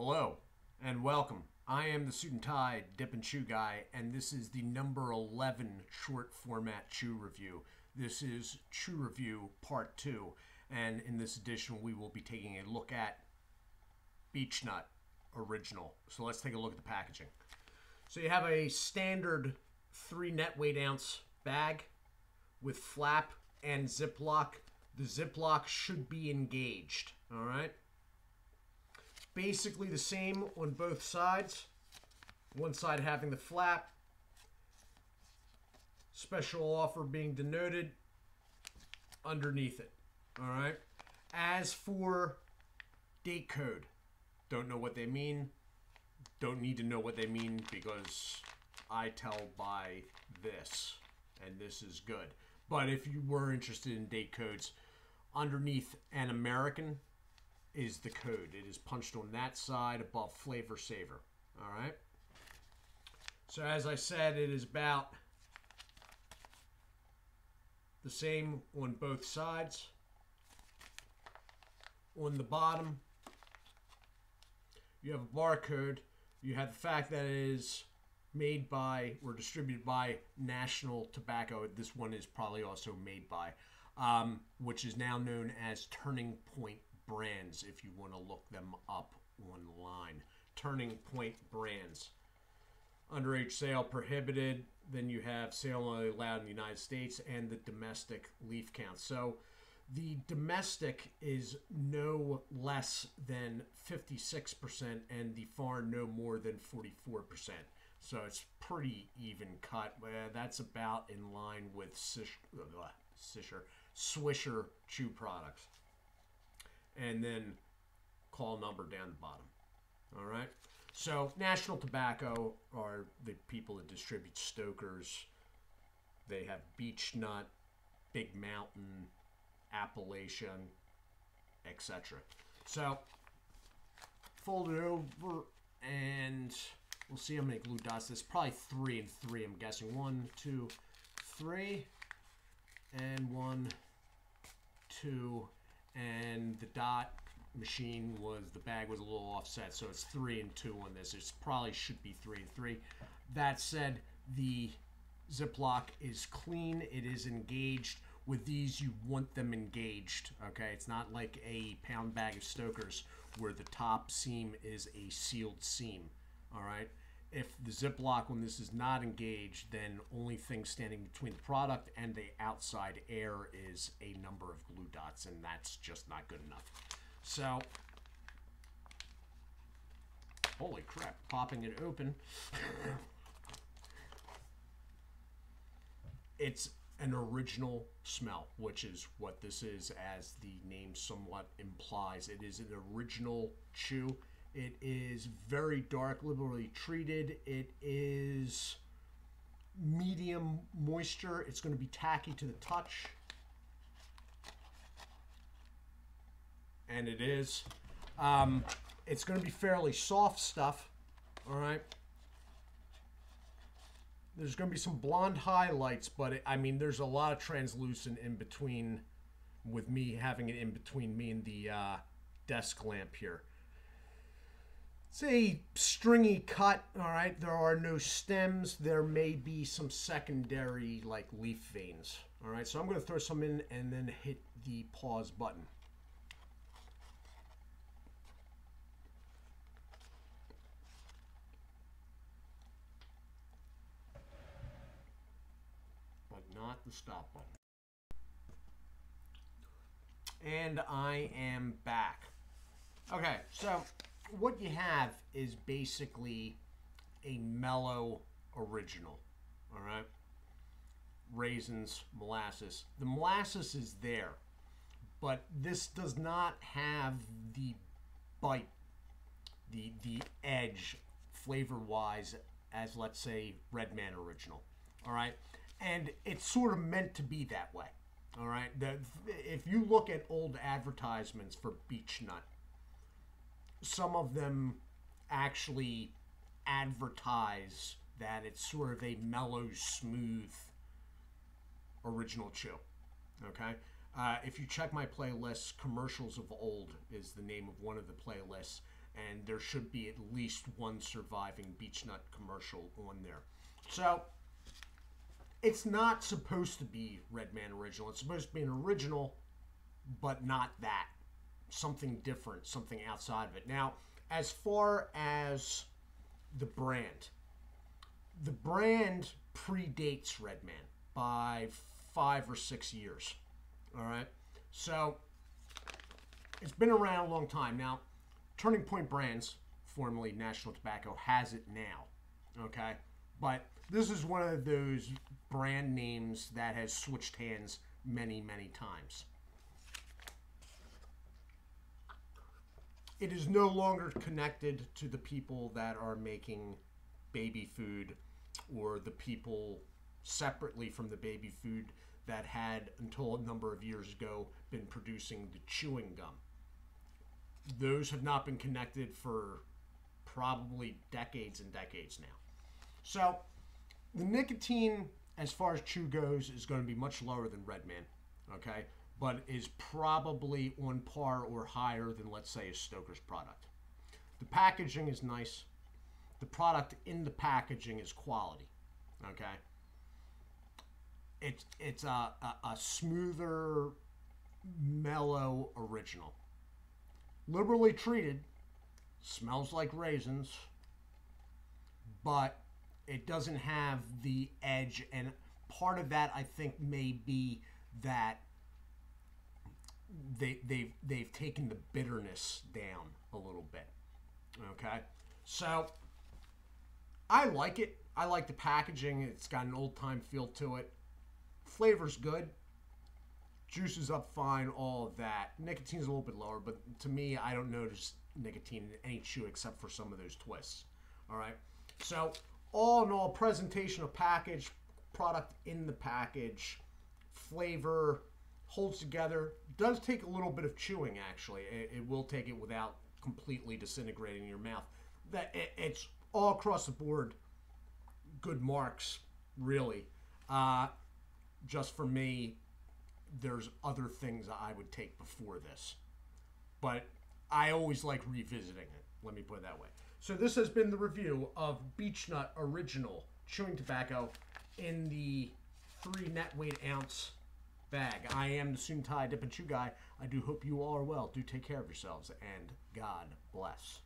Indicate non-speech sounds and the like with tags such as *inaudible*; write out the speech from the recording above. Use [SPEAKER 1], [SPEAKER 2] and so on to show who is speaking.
[SPEAKER 1] Hello and welcome. I am the suit and tie dip and chew guy, and this is the number 11 short format chew review. This is Chew Review Part 2, and in this edition, we will be taking a look at Beech Nut Original. So let's take a look at the packaging. So you have a standard 3 net weight ounce bag with flap and ziplock. The ziplock should be engaged, all right? Basically the same on both sides. One side having the flap. Special offer being denoted underneath it. All right. As for date code, don't know what they mean. Don't need to know what they mean because I tell by this, and this is good. But if you were interested in date codes, underneath an American is the code. It is punched on that side above Flavor Saver. All right. So as I said, it is about the same on both sides. On the bottom, you have a barcode. You have the fact that it is made by or distributed by National Tobacco. This one is probably also made by, um, which is now known as Turning Point brands if you want to look them up online. Turning Point brands. Underage sale prohibited. Then you have sale only allowed in the United States and the domestic leaf count. So the domestic is no less than 56% and the foreign no more than 44%. So it's pretty even cut. Uh, that's about in line with Sish, uh, Sisher, Swisher chew products and then call number down the bottom. All right. So National Tobacco are the people that distribute Stokers. They have Beech Nut, Big Mountain, Appalachian, etc. So fold it over and we'll see how many glue dots. There's probably three and three, I'm guessing. One, two, three, and one, two, and the dot machine was the bag was a little offset, so it's three and two on this. It probably should be three and three. That said, the Ziploc is clean. It is engaged. With these, you want them engaged. Okay, it's not like a pound bag of Stoker's where the top seam is a sealed seam. All right. If the Ziploc, when this is not engaged, then only thing standing between the product and the outside air is a number of glue dots, and that's just not good enough. So, holy crap, popping it open. *coughs* it's an original smell, which is what this is, as the name somewhat implies. It is an original chew. It is very dark, liberally treated. It is medium moisture. It's going to be tacky to the touch. And it is. Um, it's going to be fairly soft stuff. All right. There's going to be some blonde highlights, but it, I mean, there's a lot of translucent in between with me having it in between me and the uh, desk lamp here. It's a stringy cut, all right? There are no stems. There may be some secondary, like, leaf veins, all right? So I'm going to throw some in and then hit the pause button. But not the stop button. And I am back. Okay, so what you have is basically a mellow original. All right. Raisins, molasses. The molasses is there, but this does not have the bite, the the edge, flavor wise, as let's say Red Man original. All right, and it's sort of meant to be that way. All right. The, if you look at old advertisements for Beech Nut, some of them actually advertise that it's sort of a mellow, smooth original chew. Okay? Uh, if you check my playlist, Commercials of Old is the name of one of the playlists. and there should be at least one surviving beech nut commercial on there. So it's not supposed to be Redman original. It's supposed to be an original, but not that. Something different, something outside of it. Now, as far as the brand, the brand predates Redman by five or six years. All right. So it's been around a long time. Now, Turning Point Brands, formerly National Tobacco, has it now. Okay. But this is one of those brand names that has switched hands many, many times. It is no longer connected to the people that are making baby food or the people separately from the baby food that had, until a number of years ago, been producing the chewing gum. Those have not been connected for probably decades and decades now. So, the nicotine, as far as chew goes, is going to be much lower than Redman, okay? But is probably on par or higher than, let's say, a Stoker's product. The packaging is nice. The product in the packaging is quality, okay? It's it's a, a, a smoother, mellow original. Liberally treated, smells like raisins, but it doesn't have the edge and part of that I think may be that they they've they've taken the bitterness down a little bit. Okay? So I like it. I like the packaging. It's got an old time feel to it. Flavor's good. Juice is up fine, all of that. Nicotine's a little bit lower, but to me, I don't notice nicotine in any chew except for some of those twists. All right. So all in all, presentation of package, product in the package, flavor, holds together. Does take a little bit of chewing, actually. It, it will take it without completely disintegrating your mouth. That it, it's all across the board. Good marks, really. Uh, just for me, there's other things I would take before this, but I always like revisiting it. Let me put it that way. So this has been the review of Beech Nut Original Chewing Tobacco in the three net weight ounce bag. I am the Soon Tie Dip and Chew guy. I do hope you all are well. Do take care of yourselves and God bless.